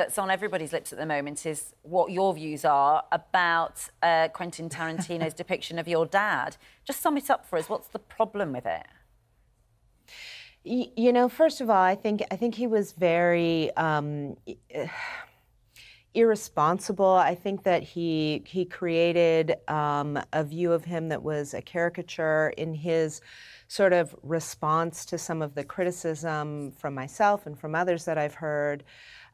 that's on everybody's lips at the moment is what your views are about uh, Quentin Tarantino's depiction of your dad. Just sum it up for us. What's the problem with it? You know, first of all, I think I think he was very um, irresponsible. I think that he he created um, a view of him that was a caricature in his sort of response to some of the criticism from myself and from others that I've heard.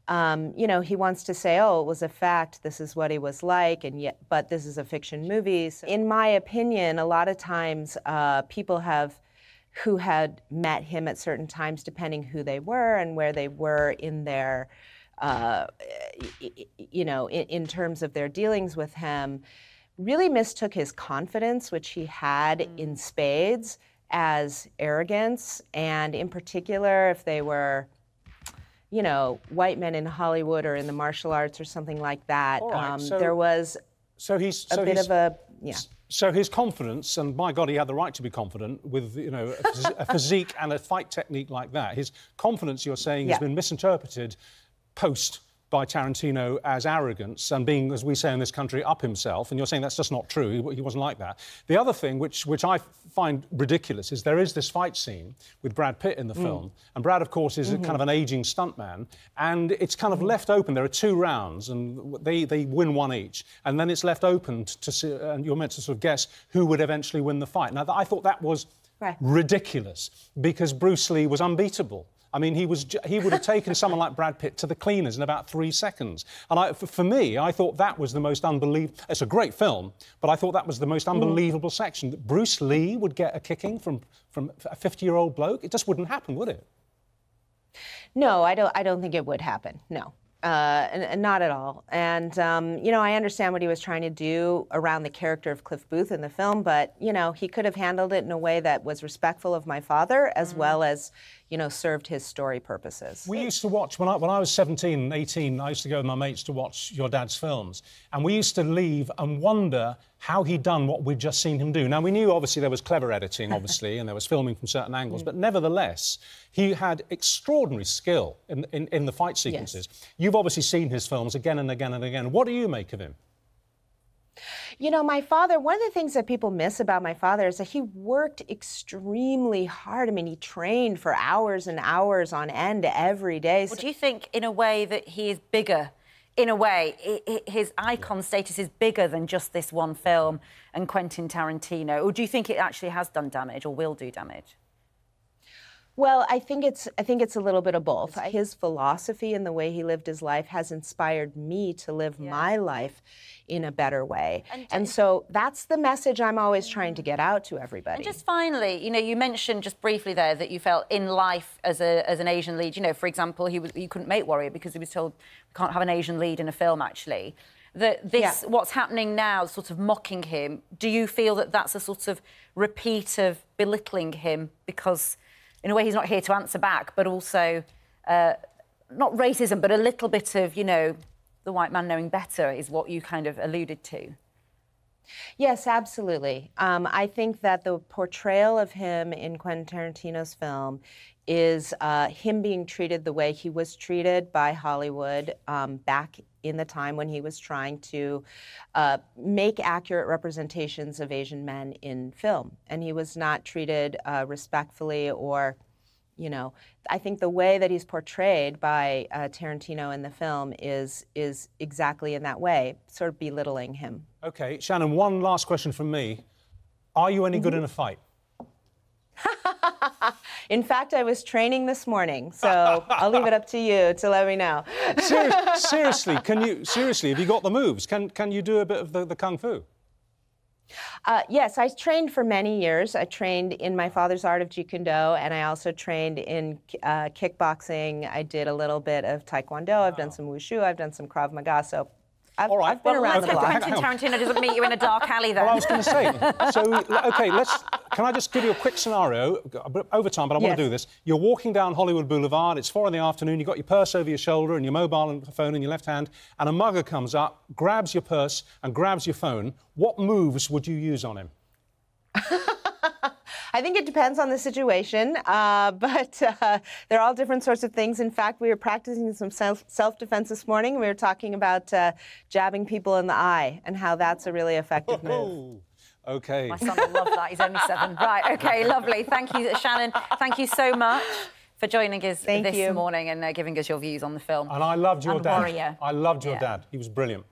Um, you know, he wants to say, "Oh, it was a fact. This is what he was like," and yet, but this is a fiction movie. So in my opinion, a lot of times uh, people have who had met him at certain times, depending who they were and where they were in their, uh, you know, in, in, terms of their dealings with him, really mistook his confidence, which he had mm. in spades, as arrogance. And in particular, if they were, you know, white men in Hollywood or in the martial arts or something like that, right, um, so, there was so he's, so a bit he's, of a, yeah. So his confidence, and my God, he had the right to be confident with you know a, a physique and a fight technique like that. His confidence, you're saying, yeah. has been misinterpreted post by Tarantino as arrogance and being, as we say in this country, up himself. And you're saying that's just not true. He, he, wasn't like that. The other thing, which, which I find ridiculous, is there is this fight scene with Brad Pitt in the mm. film. And Brad, of course, is mm-hmm. kind of an aging stuntman. And it's kind of mm. left open. There are two rounds, and they, they win one each. And then it's left open to see, and you're meant to sort of guess who would eventually win the fight. Now, I thought that was right. ridiculous because Bruce Lee was unbeatable. I mean, he, was, he would have taken someone like Brad Pitt to the cleaners in about three seconds. And I, for, for, me, I thought that was the most unbelievable... It's a great film, but I thought that was the most unbelievable mm. section. That Bruce Lee would get a kicking from, from a 50-year-old bloke? It just wouldn't happen, would it? No, I don't, I don't think it would happen, no. Uh, not at all. And, um, you know, I understand what he was trying to do around the character of Cliff Booth in the film, but, you know, he could have handled it in a way that was respectful of my father as mm. well as, you know, served his story purposes. We used to watch, when I, when I was 17, 18, I used to go with my mates to watch your dad's films. And we used to leave and wonder how he'd done what we'd just seen him do. Now, we knew, obviously, there was clever editing, obviously, and there was filming from certain angles, mm. but nevertheless, he had extraordinary skill in, in, in the fight sequences. Yes. You've obviously seen his films again and again and again. What do you make of him? You know, my father, one of the things that people miss about my father is that he worked extremely hard. I mean, he trained for hours and hours on end every day. Well, do you think, in a way, that he is bigger? In a way, his icon status is bigger than just this one film and Quentin Tarantino? Or do you think it actually has done damage or will do damage? Well, I think it's I think it's a little bit of both. His philosophy and the way he lived his life has inspired me to live yeah. my life in a better way. And, and, so that's the message I'm always trying to get out to everybody. And just finally, you know, you mentioned just briefly there that you felt in life as a as an Asian lead. You know, for example, he was you couldn't make Warrior because he was told we can't have an Asian lead in a film actually. That this yeah. what's happening now, sort of mocking him. Do you feel that that's a sort of repeat of belittling him because? In a way, he's not here to answer back, but also uh, not racism, but a little bit of, you know, the white man knowing better is what you kind of alluded to. Yes, absolutely. Um, I think that the portrayal of him in Quentin Tarantino's film is uh, him being treated the way he was treated by Hollywood um, back in the time when he was trying to uh, make accurate representations of Asian men in film. And he was not treated uh, respectfully or you know i think the way that he's portrayed by uh, tarantino in the film is is exactly in that way sort of belittling him okay shannon one last question from me are you any mm-hmm. good in a fight In fact, I was training this morning, so I'll leave it up to you to let me know. Ser- seriously, can you seriously? Have you got the moves? Can can you do a bit of the, the kung fu? Uh, yes, I trained for many years. I trained in my father's art of Jeet Kune Do, and I also trained in uh, kickboxing. I did a little bit of Taekwondo. I've wow. done some Wushu. I've done some Krav Maga. So I've, All right. I've been well, around let's the block. Quentin Tarantino doesn't meet you in a dark alley, then. Well, I was going to say. so, okay, let's. Can I just give you a quick scenario? Over time, but I yes. want to do this. You're walking down Hollywood Boulevard. It's four in the afternoon. You've got your purse over your shoulder and your mobile phone in your left hand, and a mugger comes up, grabs your purse, and grabs your phone. What moves would you use on him? I think it depends on the situation, uh, but uh, there are all different sorts of things. In fact, we were practicing some self self defense this morning. We were talking about uh, jabbing people in the eye and how that's a really effective move. Okay. My son will love that. He's only seven. Right. Okay. Lovely. Thank you, Shannon. Thank you so much for joining us Thank this you. morning and uh, giving us your views on the film. And I loved your and dad. Warrior. I loved your Yeah. dad. He was brilliant.